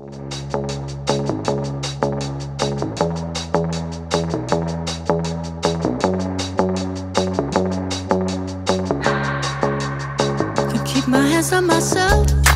You keep my hands on myself.